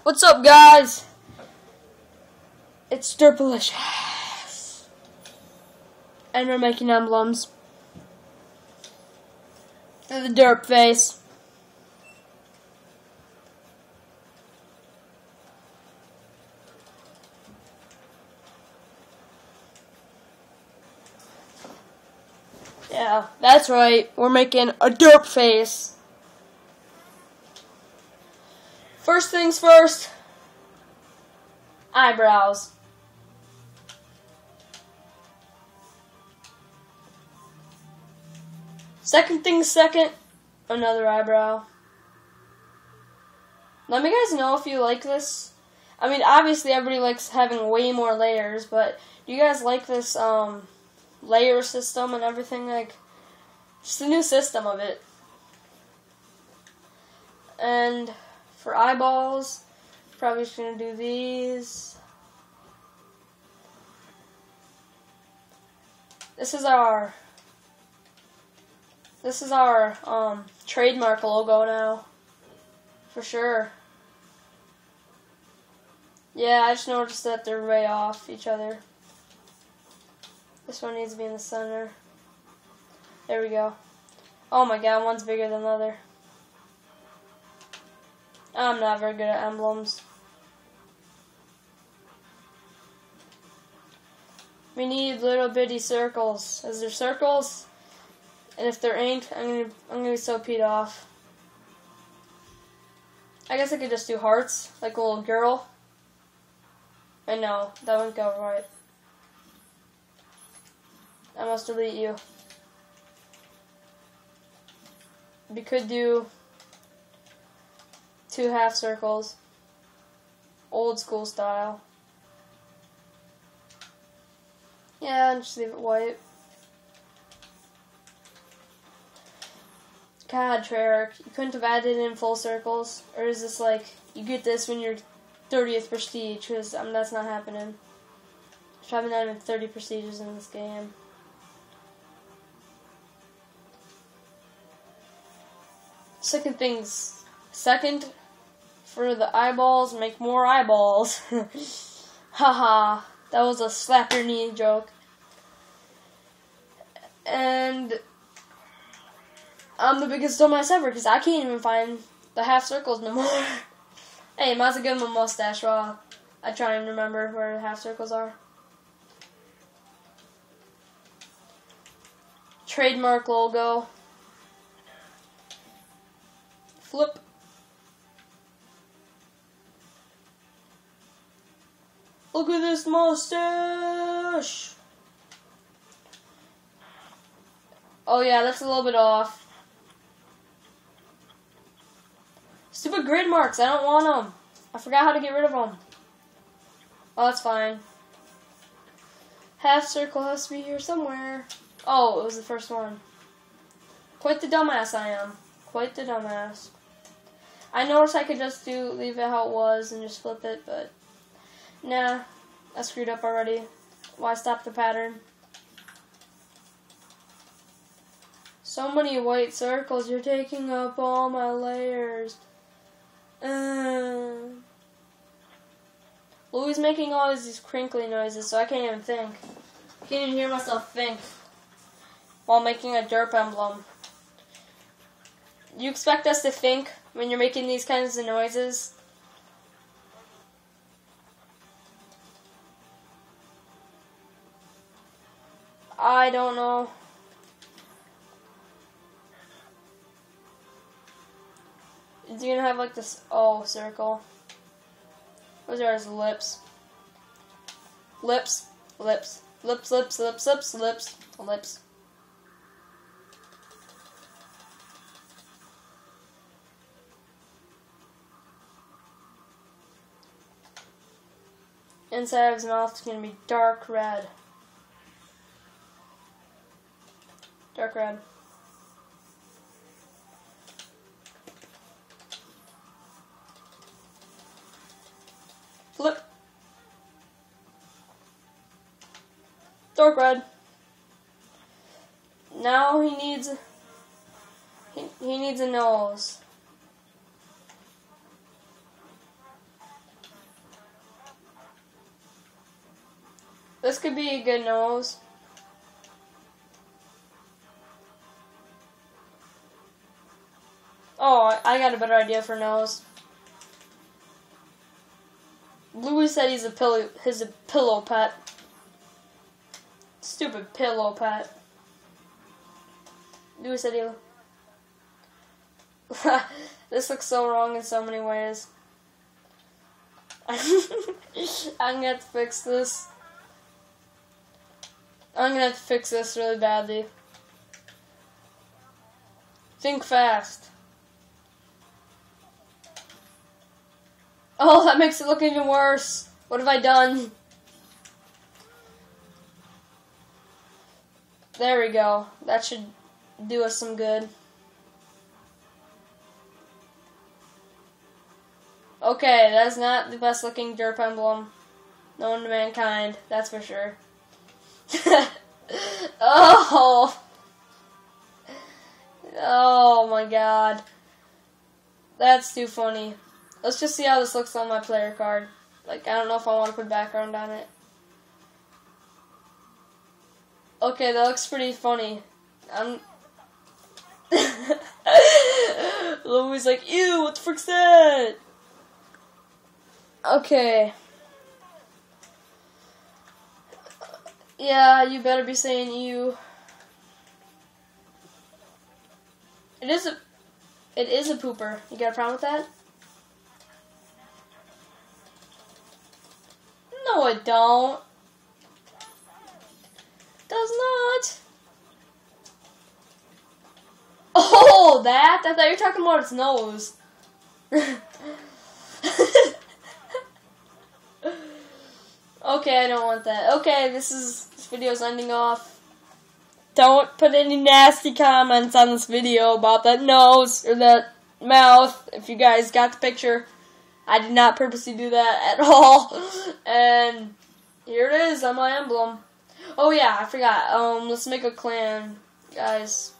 What's up, guys? It's Derpalicious. And we're making emblems. And the derp face. Yeah, that's right. We're making a derp face. First things first. Eyebrows. Second thing second, another eyebrow. Let me guys know if you like this. I mean, obviously everybody likes having way more layers, but do you guys like this um, layer system and everything? Like, just a new system of it. And for eyeballs, probably just gonna do these. This is our this is our um, trademark logo now, for sure. Yeah, I just noticed that they're way off each other. This one needs to be in the center. There we go. Oh my god, one's bigger than the other. I'm not very good at emblems. We need little bitty circles. Is there circles? And if there ain't, I'm gonna I'm gonna be so peed off. I guess I could just do hearts, like a little girl. I know, that wouldn't go right. I must delete you. We could do two half circles. Old school style. Yeah, just leave it white. God, Treyarch, you couldn't have added in full circles? Or is this like, you get this when you're 30th prestige? Because um, that's not happening. There's probably not even 30 prestiges in this game. Second things, second, for the eyeballs, make more eyeballs. Haha, that was a slap your knee joke. And I'm the biggest dumbass ever because I can't even find the half circles no more. hey, might as well give him a mustache while I try and remember where the half circles are. Trademark logo. Flip. Look at this mustache! Oh yeah, that's a little bit off. Stupid grid marks. I don't want them. I forgot how to get rid of them. Oh, that's fine. Half circle has to be here somewhere. Oh, it was the first one. Quite the dumbass I am. Quite the dumbass. I noticed I could just do leave it how it was and just flip it, but nah, I screwed up already. Why stop the pattern? So many white circles, you're taking up all my layers. Uh, Louis making all these crinkly noises, so I can't even think. I can't even hear myself think while making a derp emblem. You expect us to think when you're making these kinds of noises? I don't know. Is he gonna have like this oh circle? Those are his lips. Lips, lips, lips, lips, lips, lips, lips, lips. Inside of his mouth is gonna be dark red. Dark red. Flip. Dark red. Now he needs he, he needs a nose. This could be a good nose. Oh, I got a better idea for nose. Louis said he's a pillow. His a pillow pet. Stupid pillow pet. Louis said he. this looks so wrong in so many ways. I'm gonna have to fix this. I'm gonna have to fix this really badly. Think fast. Oh, that makes it look even worse. What have I done? There we go. That should do us some good. Okay, that's not the best looking derp emblem known to mankind, that's for sure. oh! Oh my god. That's too funny. Let's just see how this looks on my player card. Like, I don't know if I want to put background on it. Okay, that looks pretty funny. I'm... Louis like, ew, what the frick's that? Okay. Yeah, you better be saying you. It is a, it is a pooper. You got a problem with that? No, it don't. Does not. Oh, that? I thought you were talking about its nose. okay, I don't want that. Okay, this is this video's ending off. Don't put any nasty comments on this video about that nose or that mouth if you guys got the picture. I did not purposely do that at all. And here it is on my emblem. Oh yeah, I forgot. Um, let's make a clan, guys.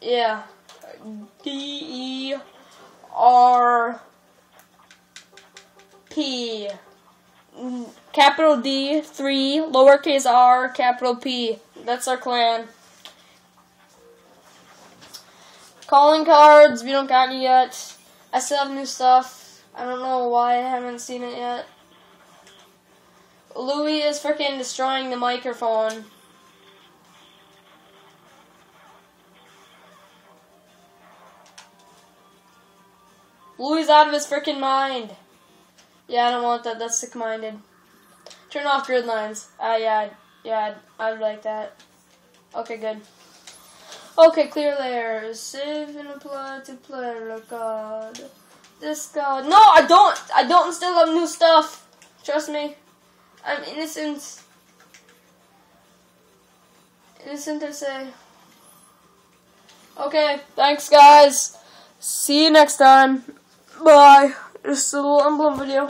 Yeah. D E R P. Capital D, 3, lowercase r, capital P. That's our clan. Calling cards, we don't got any yet. I still have new stuff. I don't know why I haven't seen it yet. Louis is freaking destroying the microphone. Louis out of his freaking mind. Yeah, I don't want that. That's sick-minded. Turn off grid lines. Ah, uh, yeah, yeah, I would like that. Okay, good. Okay, clear layers. Save and apply to player card. This card. No, I don't. I don't still have new stuff. Trust me. I'm innocent. Innocent, I say. Okay, thanks, guys. See you next time. Bye. Just a little emblem video.